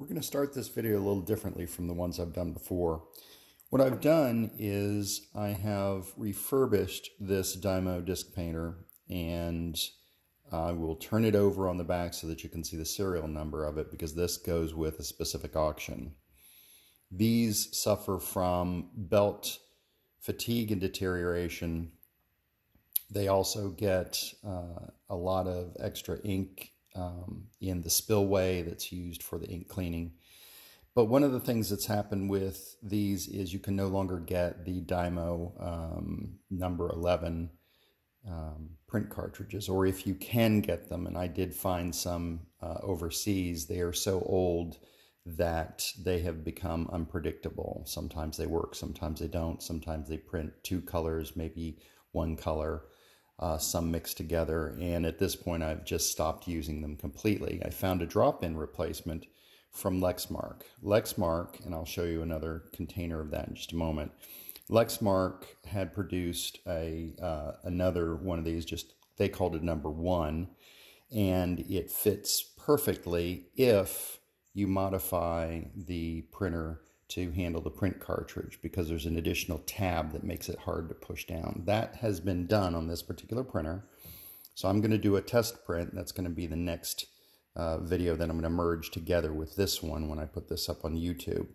We're going to start this video a little differently from the ones I've done before. What I've done is I have refurbished this Dymo DiscPainter and I will turn it over on the back so that you can see the serial number of it because this goes with a specific auction. These suffer from belt fatigue and deterioration. They also get uh, a lot of extra ink um, in the spillway that's used for the ink cleaning. But one of the things that's happened with these is you can no longer get the Dymo um, number 11 um, print cartridges, or if you can get them, and I did find some uh, overseas, they are so old that they have become unpredictable. Sometimes they work, sometimes they don't. Sometimes they print two colors, maybe one color uh, some mixed together. And at this point, I've just stopped using them completely. I found a drop in replacement from Lexmark. Lexmark, and I'll show you another container of that in just a moment. Lexmark had produced a uh, another one of these, just they called it number one, and it fits perfectly if you modify the printer to handle the print cartridge because there's an additional tab that makes it hard to push down. That has been done on this particular printer. So I'm going to do a test print. That's going to be the next uh, video that I'm going to merge together with this one when I put this up on YouTube.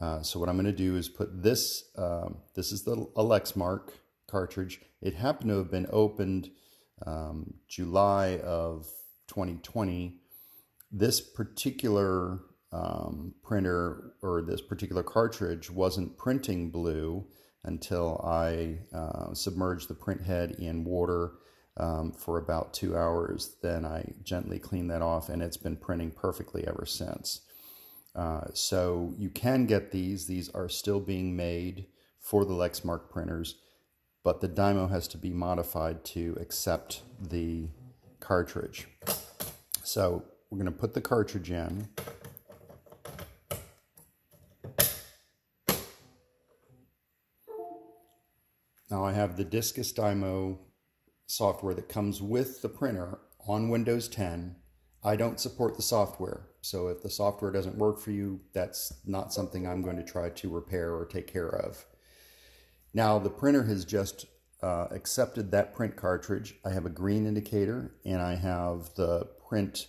Uh, so what I'm going to do is put this, uh, this is the Lexmark cartridge. It happened to have been opened um, July of 2020. This particular um, printer or this particular cartridge wasn't printing blue until I uh, submerged the print head in water um, for about two hours. Then I gently cleaned that off and it's been printing perfectly ever since. Uh, so you can get these. These are still being made for the Lexmark printers, but the Dymo has to be modified to accept the cartridge. So we're going to put the cartridge in. Now I have the Discus Dymo software that comes with the printer on Windows 10. I don't support the software. So if the software doesn't work for you, that's not something I'm going to try to repair or take care of. Now the printer has just uh, accepted that print cartridge. I have a green indicator and I have the print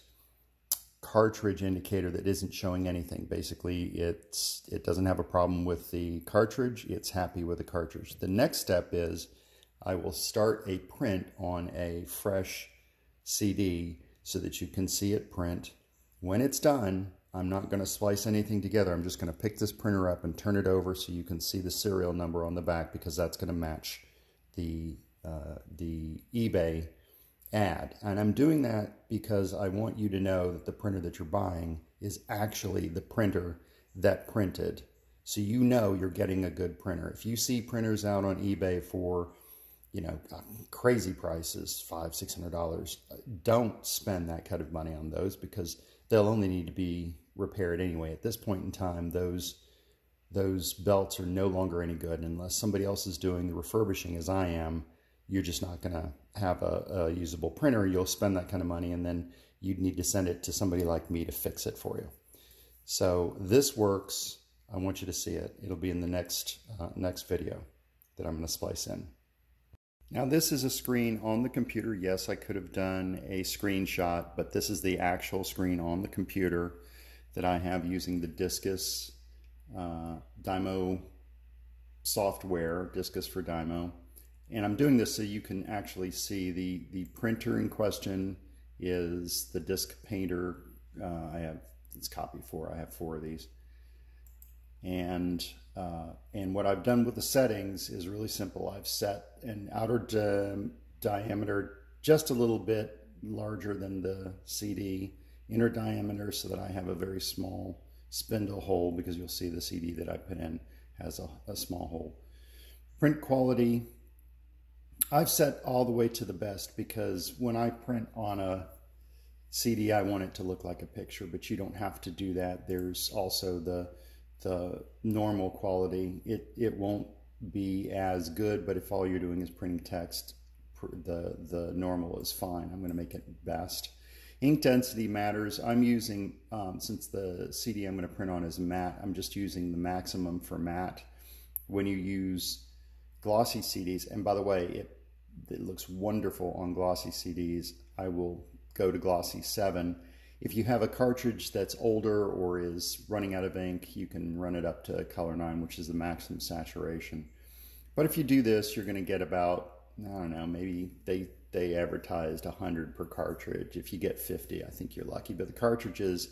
cartridge indicator that isn't showing anything. Basically, it's it doesn't have a problem with the cartridge. It's happy with the cartridge. The next step is I will start a print on a fresh CD so that you can see it print. When it's done, I'm not going to splice anything together. I'm just going to pick this printer up and turn it over so you can see the serial number on the back because that's going to match the uh, the eBay ad. And I'm doing that because I want you to know that the printer that you're buying is actually the printer that printed. So you know you're getting a good printer. If you see printers out on eBay for, you know, crazy prices, five, six hundred dollars, don't spend that kind of money on those because they'll only need to be repaired anyway. At this point in time, those those belts are no longer any good unless somebody else is doing the refurbishing as I am you're just not going to have a, a, usable printer. You'll spend that kind of money and then you'd need to send it to somebody like me to fix it for you. So this works. I want you to see it. It'll be in the next, uh, next video that I'm going to splice in. Now this is a screen on the computer. Yes, I could have done a screenshot, but this is the actual screen on the computer that I have using the Discus uh, Dymo software, Discus for Dymo. And I'm doing this so you can actually see the, the printer in question is the DiscPainter. Uh, I have, it's copy four. I have four of these. And, uh, and what I've done with the settings is really simple. I've set an outer di diameter just a little bit larger than the CD, inner diameter so that I have a very small spindle hole because you'll see the CD that I put in has a, a small hole. Print quality, I've set all the way to the best because when I print on a CD, I want it to look like a picture, but you don't have to do that. There's also the the normal quality. It it won't be as good, but if all you're doing is printing text, the the normal is fine. I'm going to make it best. Ink density matters. I'm using, um, since the CD I'm going to print on is matte, I'm just using the maximum for matte. When you use glossy CDs, and by the way, it, it looks wonderful on glossy CDs. I will go to glossy 7. If you have a cartridge that's older or is running out of ink, you can run it up to color 9, which is the maximum saturation. But if you do this, you're going to get about, I don't know, maybe they, they advertised 100 per cartridge. If you get 50, I think you're lucky. But the cartridges,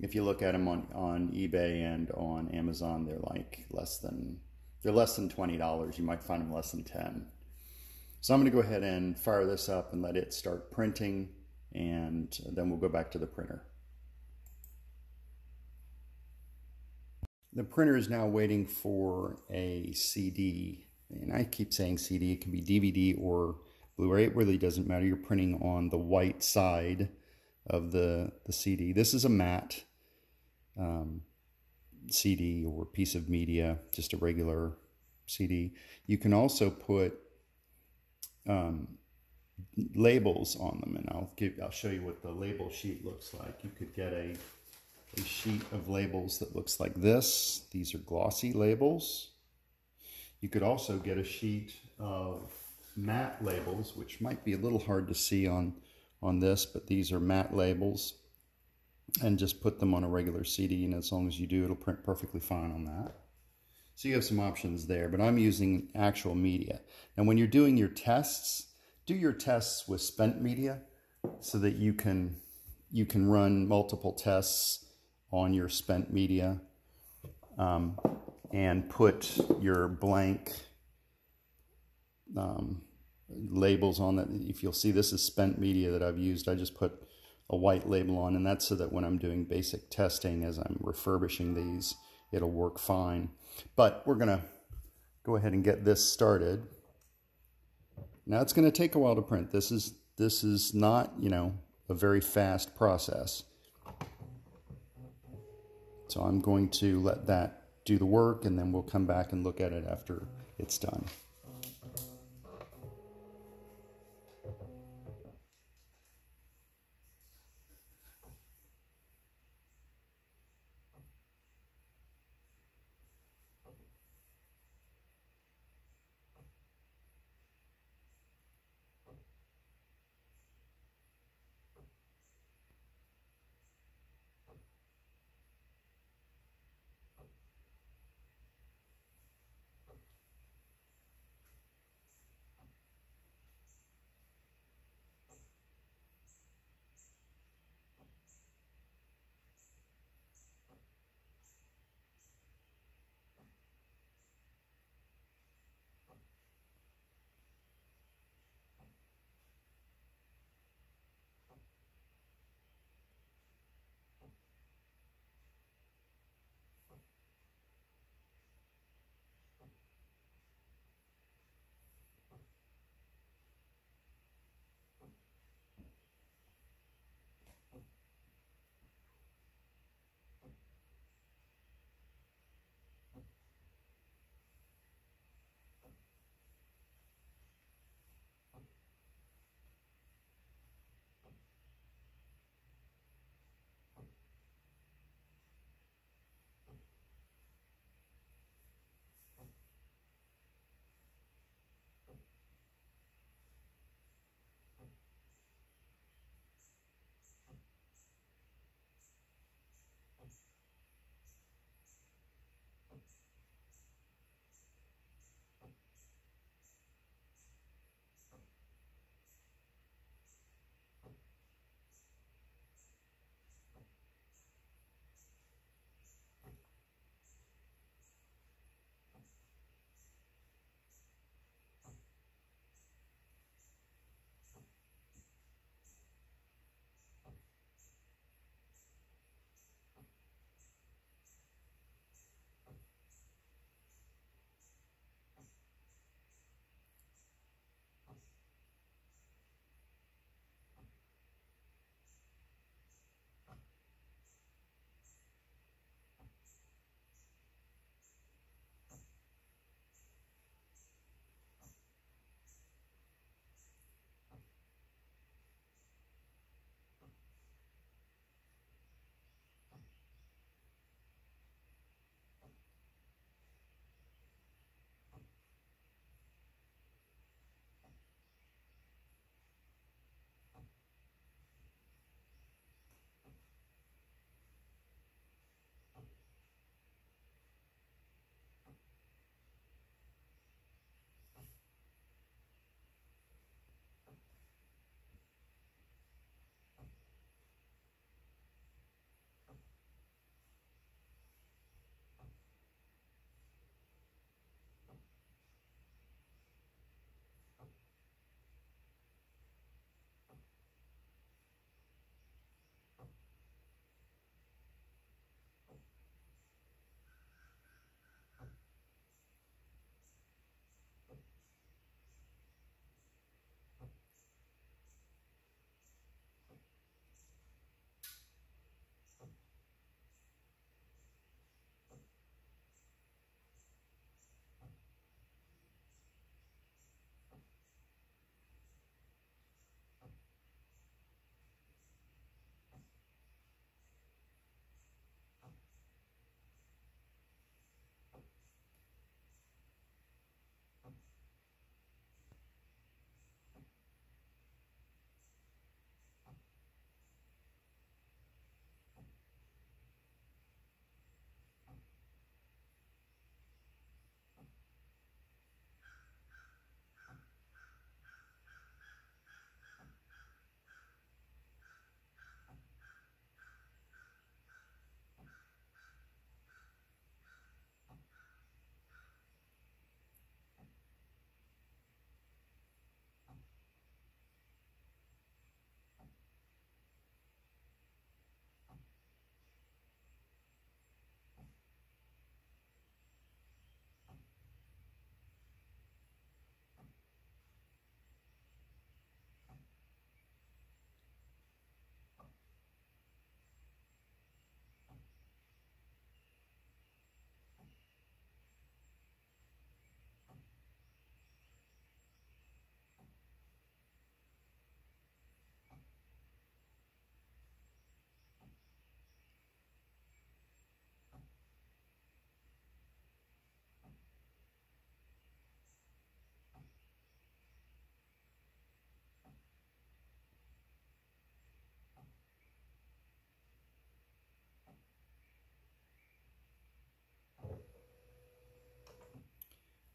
if you look at them on, on eBay and on Amazon, they're like less than, they're less than $20. You might find them less than 10. So I'm going to go ahead and fire this up and let it start printing and then we'll go back to the printer. The printer is now waiting for a CD, and I keep saying CD, it can be DVD or Blu-ray, it really doesn't matter. You're printing on the white side of the, the CD. This is a matte um, CD or piece of media, just a regular CD. You can also put um, labels on them, and I'll give I'll show you what the label sheet looks like. You could get a a sheet of labels that looks like this. These are glossy labels. You could also get a sheet of matte labels, which might be a little hard to see on, on this, but these are matte labels. And just put them on a regular CD, and as long as you do, it'll print perfectly fine on that. So you have some options there, but I'm using actual media. And when you're doing your tests, do your tests with spent media so that you can you can run multiple tests on your spent media um, and put your blank um, labels on that. If you'll see, this is spent media that I've used. I just put a white label on, and that's so that when I'm doing basic testing as I'm refurbishing these, it'll work fine. But we're to go ahead and get this started. Now it's to take a while to print. This is this is not, you know, a very fast process. So I'm going to let that do the work and then we'll come back and look at it after it's done.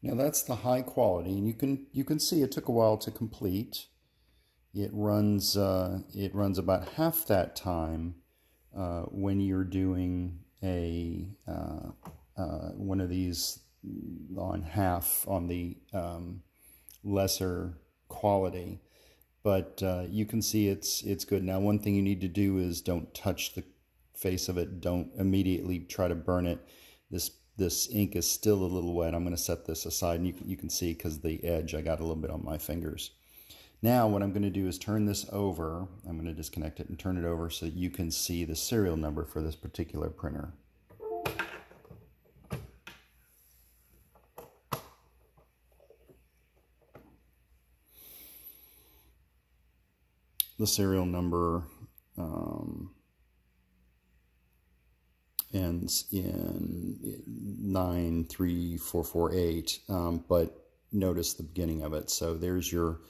Now that's the high quality, and you can you can see it took a while to complete. It runs uh, it runs about half that time uh, when you're doing a uh, uh one of these on half on the um, lesser quality. But uh, you can see it's it's good. Now, one thing you need to do is don't touch the face of it. Don't immediately try to burn it. This this ink is still a little wet. I'm going to set this aside and you can, you can see because the edge, I got a little bit on my fingers. Now what I'm going to do is turn this over. I'm going to disconnect it and turn it over so that you can see the serial number for this particular printer. The serial number um, ends in 93448, um, but notice the beginning of it. So there's your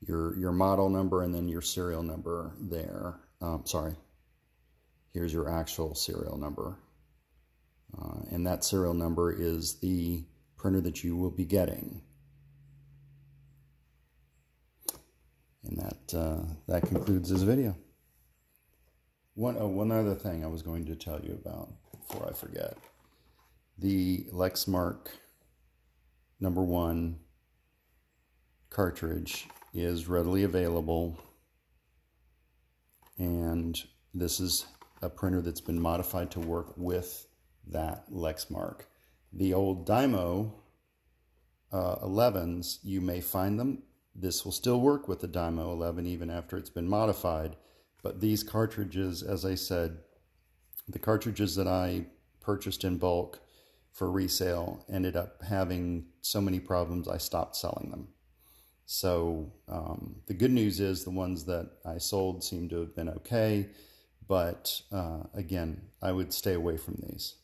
your your model number and then your serial number there. Um, sorry, here's your actual serial number. Uh, and that serial number is the printer that you will be getting. And that uh, that concludes this video. One, oh, one other thing I was going to tell you about before I forget. The Lexmark number one cartridge is readily available and this is a printer that's been modified to work with that Lexmark. The old Dymo uh, 11s, you may find them. This will still work with the Dymo 11 even after it's been modified, but these cartridges, as I said, the cartridges that I purchased in bulk for resale ended up having so many problems I stopped selling them. So um, the good news is the ones that I sold seem to have been okay, but uh, again, I would stay away from these.